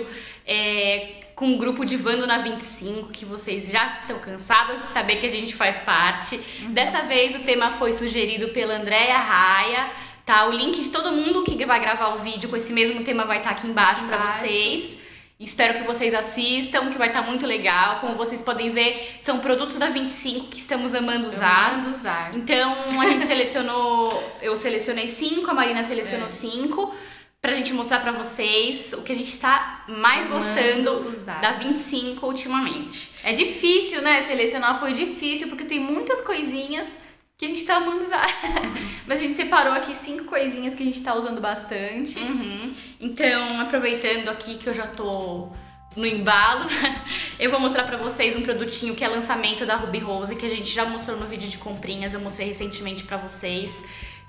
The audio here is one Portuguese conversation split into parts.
vídeo é, com o grupo de Vando na 25, que vocês já estão cansadas de saber que a gente faz parte. Uhum. Dessa vez o tema foi sugerido pela Andréia Raia, tá? O link de todo mundo que vai gravar o vídeo com esse mesmo tema vai estar tá aqui embaixo, embaixo. para vocês. Espero que vocês assistam, que vai estar tá muito legal. Como vocês podem ver, são produtos da 25 que estamos amando usar. Amando usar. Então, a gente selecionou, eu selecionei cinco, a Marina selecionou é. cinco pra gente mostrar pra vocês o que a gente tá mais gostando da 25 ultimamente. É difícil, né? Selecionar foi difícil porque tem muitas coisinhas que a gente tá amando usar. Mas a gente separou aqui cinco coisinhas que a gente tá usando bastante. Uhum. Então, aproveitando aqui que eu já tô no embalo, eu vou mostrar pra vocês um produtinho que é lançamento da Ruby Rose, que a gente já mostrou no vídeo de comprinhas, eu mostrei recentemente pra vocês,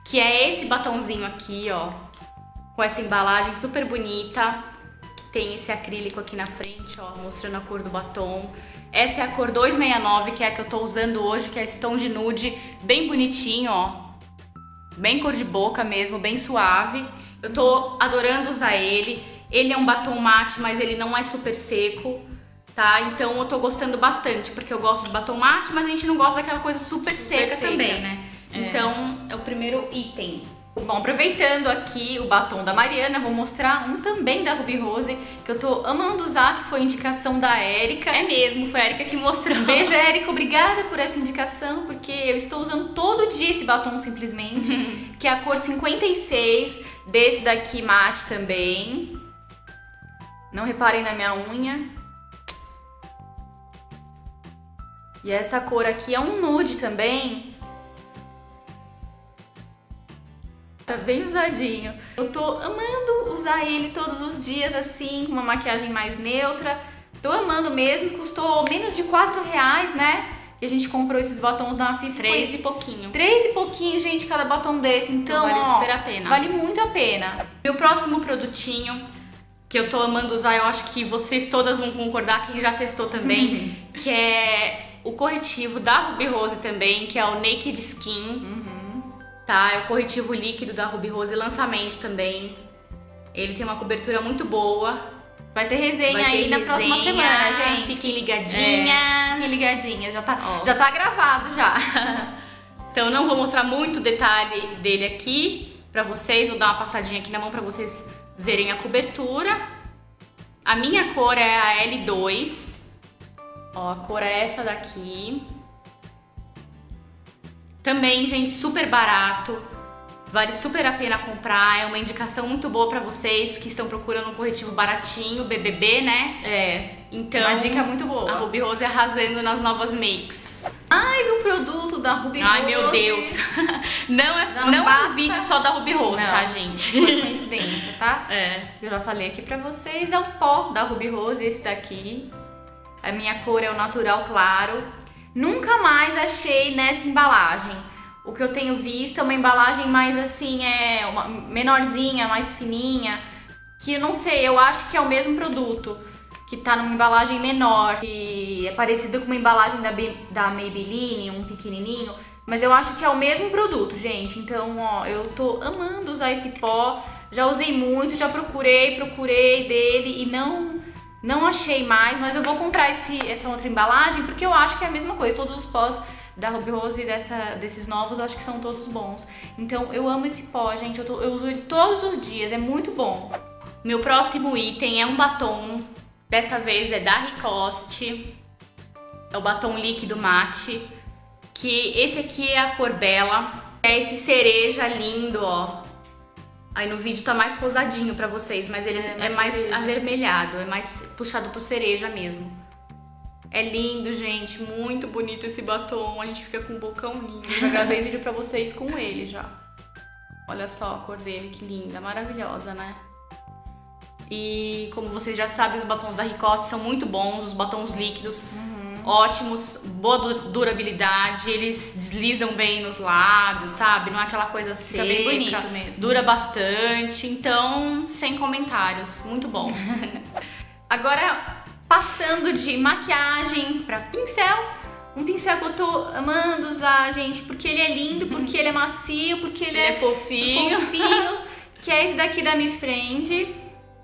que é esse batonzinho aqui, ó, com essa embalagem super bonita, que tem esse acrílico aqui na frente, ó, mostrando a cor do batom. Essa é a cor 269, que é a que eu tô usando hoje, que é esse tom de nude, bem bonitinho, ó. Bem cor de boca mesmo, bem suave. Eu tô adorando usar ele. Ele é um batom mate, mas ele não é super seco, tá? Então eu tô gostando bastante, porque eu gosto de batom mate, mas a gente não gosta daquela coisa super, super seca, seca, também, né? É. Então é o primeiro item. Bom, aproveitando aqui o batom da Mariana, vou mostrar um também da Ruby Rose, que eu tô amando usar, que foi indicação da Érica. É mesmo, foi a Érica que mostrou. Beijo, Érica, obrigada por essa indicação, porque eu estou usando todo dia esse batom simplesmente, que é a cor 56, desse daqui mate também. Não reparem na minha unha. E essa cor aqui é um nude também, Tá bem usadinho. Eu tô amando usar ele todos os dias assim, com uma maquiagem mais neutra. Tô amando mesmo, custou menos de 4 reais, né? E a gente comprou esses batons na FIFA. Três e pouquinho. Três e pouquinho, gente, cada batom desse. Então, então vale ó, super a pena. Vale muito a pena. Meu próximo produtinho que eu tô amando usar, eu acho que vocês todas vão concordar, quem já testou também, uhum. que é o corretivo da Ruby Rose também, que é o Naked Skin. Uhum tá? É o corretivo líquido da Ruby Rose, lançamento também. Ele tem uma cobertura muito boa. Vai ter resenha Vai ter aí resenha, na próxima semana, gente. Fiquem ligadinhas. É, fiquem ligadinhas, já tá, já tá gravado já. então não vou mostrar muito detalhe dele aqui pra vocês, vou dar uma passadinha aqui na mão pra vocês verem a cobertura. A minha cor é a L2. Ó, a cor é essa daqui. Também, gente, super barato. Vale super a pena comprar, é uma indicação muito boa para vocês que estão procurando um corretivo baratinho, BBB, né? É, então... Uma dica muito boa. A Ruby Rose arrasando nas novas makes. Mais um produto da Ruby Rose. Ai, meu Deus. não é, não, não é um vídeo só da Ruby Rose, não, tá, gente? Foi coincidência, tá? É. Eu já falei aqui pra vocês, é o pó da Ruby Rose, esse daqui. A minha cor é o natural claro. Nunca mais achei nessa embalagem. O que eu tenho visto é uma embalagem mais assim, é uma menorzinha, mais fininha, que eu não sei, eu acho que é o mesmo produto, que tá numa embalagem menor, que é parecido com uma embalagem da, da Maybelline, um pequenininho, mas eu acho que é o mesmo produto, gente. Então, ó, eu tô amando usar esse pó. Já usei muito, já procurei, procurei dele e não não achei mais, mas eu vou comprar esse, essa outra embalagem porque eu acho que é a mesma coisa. Todos os pós da Ruby Rose e dessa, desses novos eu acho que são todos bons. Então eu amo esse pó, gente. Eu, tô, eu uso ele todos os dias, é muito bom. Meu próximo item é um batom. Dessa vez é da Ricoste. É o batom líquido mate. Que esse aqui é a cor Bela. É esse cereja lindo, ó. Aí no vídeo tá mais rosadinho pra vocês, mas ele é, é mais, mais avermelhado, é mais puxado pro cereja mesmo. É lindo, gente, muito bonito esse batom, a gente fica com um bocão lindo. Já gravei vídeo pra vocês com ele já. Olha só a cor dele, que linda, maravilhosa, né? E como vocês já sabem, os batons da Ricotte são muito bons, os batons líquidos. Uhum ótimos, boa durabilidade, eles deslizam bem nos lábios, sabe? Não é aquela coisa seca. Fica bem bonito mesmo. Dura bastante, então, sem comentários, muito bom. Agora, passando de maquiagem para pincel, um pincel que eu tô amando usar, gente, porque ele é lindo, porque ele é macio, porque ele, ele é, é fofinho. fofinho. que é esse daqui da Miss Friend.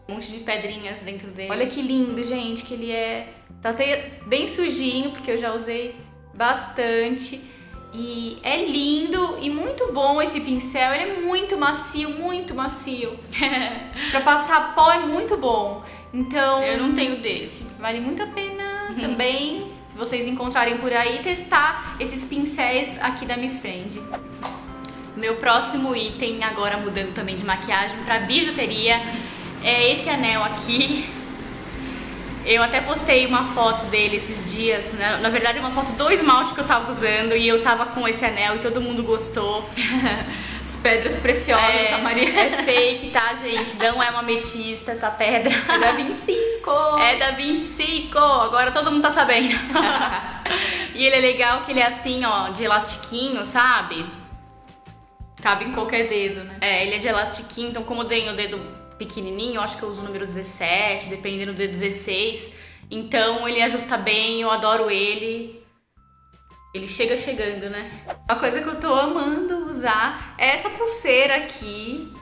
Um monte de pedrinhas dentro dele. Olha que lindo, gente, que ele é... Tá até bem sujinho, porque eu já usei bastante. E é lindo e muito bom esse pincel. Ele é muito macio, muito macio. pra passar pó é muito bom. Então... Eu não tenho desse. Vale muito a pena também, se vocês encontrarem por aí, testar esses pincéis aqui da Miss Friend. Meu próximo item, agora mudando também de maquiagem para bijuteria, é esse anel aqui. Eu até postei uma foto dele esses dias, né? na verdade é uma foto do esmalte que eu tava usando e eu tava com esse anel e todo mundo gostou. As pedras preciosas é, da Maria. É fake, tá, gente? Não é uma ametista essa pedra. É da 25. É da 25. Agora todo mundo tá sabendo. e ele é legal que ele é assim, ó, de elastiquinho, sabe? Cabe em qualquer dedo, né? É, ele é de elastiquinho, então como eu tenho o dedo pequenininho, acho que eu uso o número 17, dependendo do 16. Então ele ajusta bem, eu adoro ele. Ele chega chegando, né? Uma coisa que eu tô amando usar é essa pulseira aqui.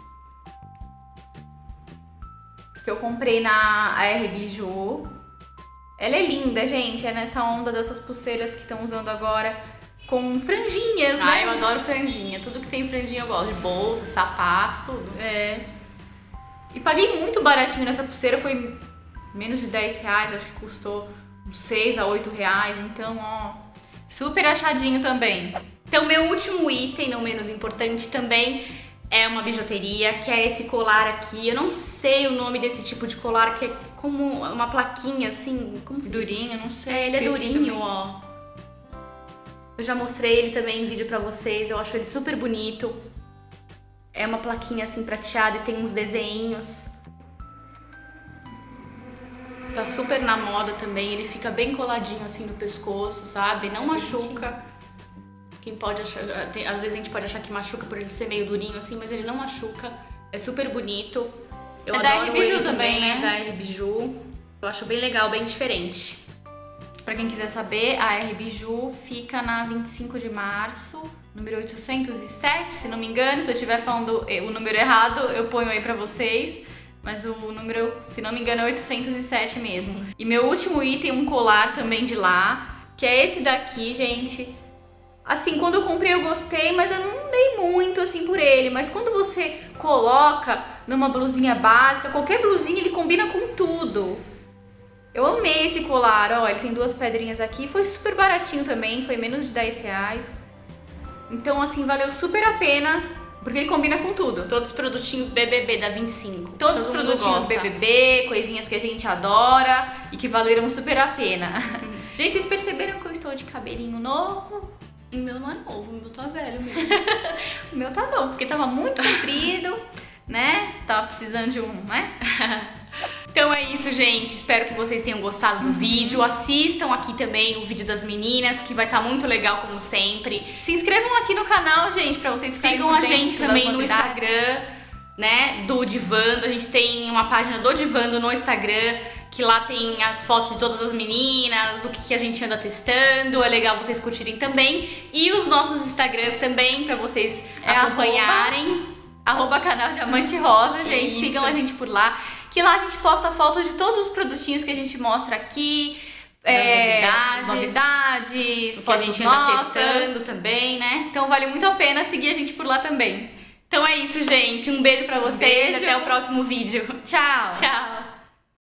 Que eu comprei na AR Biju. Ela é linda, gente. É nessa onda dessas pulseiras que estão usando agora com franjinhas, ah, né? eu adoro franjinha. Tudo que tem franjinha eu gosto. De bolsa, sapato, tudo. É. E paguei muito baratinho nessa pulseira, foi menos de 10 reais, acho que custou uns 6 a 8 reais. Então, ó, super achadinho também. Então, meu último item, não menos importante, também é uma bijuteria, que é esse colar aqui. Eu não sei o nome desse tipo de colar, que é como uma plaquinha assim, como Durinho, não sei. É, ele é durinho, ó. Eu já mostrei ele também em vídeo pra vocês, eu acho ele super bonito. É uma plaquinha assim prateada e tem uns desenhos. Tá super na moda também, ele fica bem coladinho assim no pescoço, sabe? Não machuca. Quem pode achar, tem- às vezes a gente pode achar que machuca por ele ser meio durinho assim, mas ele não machuca. É super bonito. Eu É da R Biju também, né? É da R Biju. Eu acho bem legal, bem diferente. Pra quem quiser saber, a R Biju fica na 25 de março, número 807, se não me engano. Se eu estiver falando eh, o número errado, eu ponho aí pra vocês. Mas o número, se não me engano, é 807 mesmo. E meu último item, um colar também de lá, que é esse daqui, gente. Assim, quando eu comprei eu gostei, mas eu não dei muito assim por ele. Mas quando você coloca numa blusinha básica, qualquer blusinha ele combina com tudo. Eu amei esse colar, ó, ele tem duas pedrinhas aqui, foi super baratinho também, foi menos de 10 reais. Então, assim, valeu super a pena, porque ele combina com tudo. Todos os produtinhos BBB da 25. Todos os Todo mundo produtinhos gosta. BBB, coisinhas que a gente adora e que valeram super a pena. gente, vocês perceberam que eu estou de cabelinho novo? O meu não é novo, o meu tá velho mesmo. O meu tá novo, porque tava muito comprido, né? Tava precisando de um, né? Então é isso, gente. Espero que vocês tenham gostado do vídeo. Assistam aqui também o vídeo das meninas, que vai estar muito legal, como sempre. Se inscrevam aqui no canal, gente, pra vocês Sigam a gente também no. Instagram, né? Do Divando. A gente tem uma página do Divando no Instagram, que lá tem as fotos de todas as meninas, o que a gente anda testando. É legal vocês curtirem também. E os nossos Instagrams também, pra vocês É acompanharem. Arroba canal Diamante Rosa, gente. Isso. Sigam a gente por lá. Que lá a gente posta fotos de todos os produtinhos que a gente mostra aqui. é, novidades. novidades, que a gente anda testando também, né? Então vale muito a pena seguir a gente por lá também. Então é isso, gente. Um beijo pra vocês Beijo. e até o próximo vídeo. Tchau! Tchau!